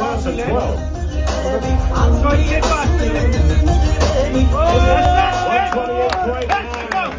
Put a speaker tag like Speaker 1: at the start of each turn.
Speaker 1: I'm 28 bucks. 128 right now.